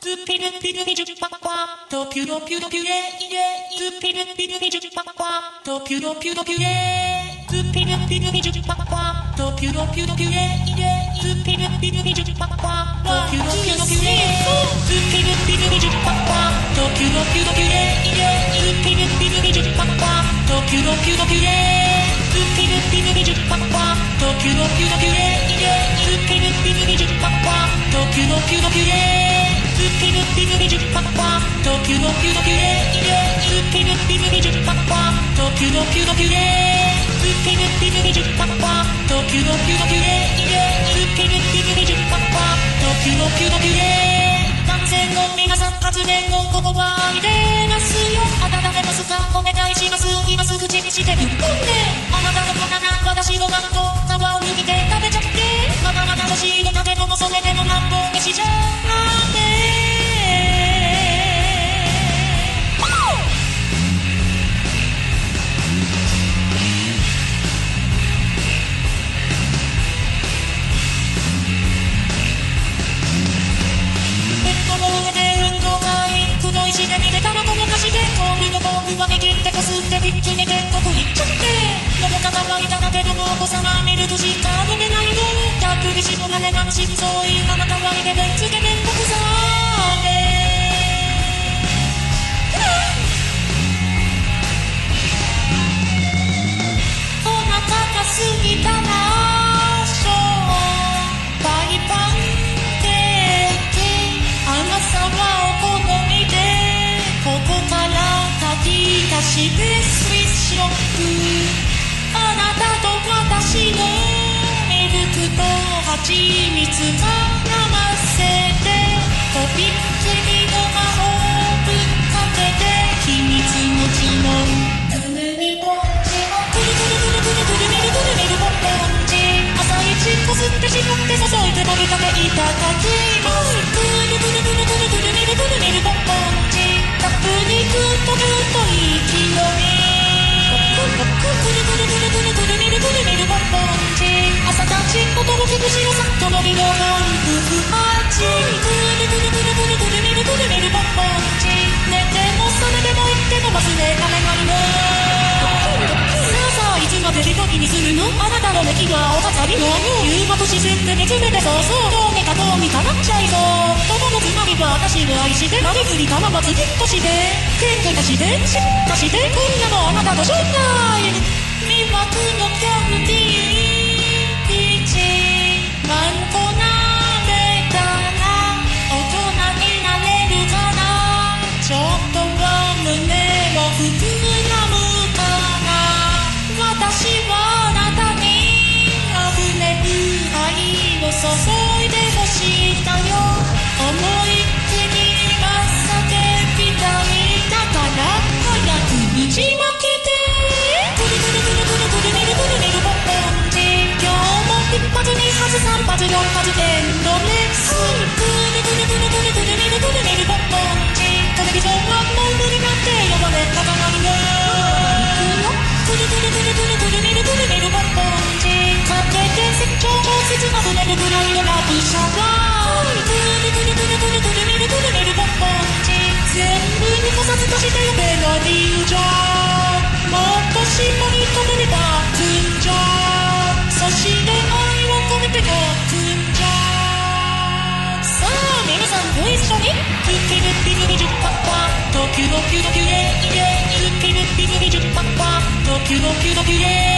ズピルピルビジュパパとピュロピュロピュレイレズピルピルビジュパパとピュロピュロピュレズピルピルビジュパパとピュロピュロピュレイレズピルピルビジュパパとピュロピュロピュレズピルピルビジュパパとピュロピュロピュレイレズピルピルビジュパパとピュロピュロピュレズピルピルビジュパパとピュロピュロピュレイレズピルピルビジュパパとピュロピュロピュレズピルピルビジュパパとピュロピュロピュレイレズピルピルビジュパパとピュロピュロピュレズピルピルビジュパパとピュロピュロピュレイレズピルピルビジュパパとピュロピュロピュレイ男性の皆さん発言をここは入れますよ温めますかお願いします今すぐ口にしてぶっ込んであなたの粉が私のマンゴー皮を抜いて食べちゃってまだまだ欲しいの食べ物それでも乱暴にしちゃダ氷のボールは握ってこすって一気に全国行っちゃって。喉がいただけどもお子様見るとしか飲めないの逆に絞られがしそういあなたはイケメンつけてしてスイッシロックあなたと私のミルクと蜂蜜が合わせてとびっきりの魔法ぶっかけて秘密の呪文くるみポンチをくるくるくるくるくるみるくるみるポンポンチ朝一こすって絞って注いで飲みかけいただきますくるくるくるくるくるみるくるみるポンポンチたっぷりぐっとぐっと息のみくるくるくるくるくるみるくるみるポンポンチ朝たち驚き口のさっとのりの反復味くるくるくるくるくるみるくるみるポンポンチ寝ても覚めても言っても忘れられないのさあさあいつまで一人にするのあなたの目気がおかさりの誘惑自然で見つめてそうそうどうにかどうにかなっちゃいそう友のつまりは私を愛してなりふり玉はつぎっとして喧嘩出してしっかして今夜もあなたと紹介魅惑のキャンディーピーチマンコなれたら大人になれるかなちょっとは胸を膨ら愛教調節が触れるぐらいのラブシャワーくるくるくるくるくるみるくるみるポンポンチ全部にこさずとしてメロディーじゃもっとしっかり止めればくんじゃそして愛を込めてごくんじゃさあ皆さんご一緒にピピルピルビジュパパとピュロピュロピュレイレピルピルビジュパパとピュロピュロピュレピルピルビジュパ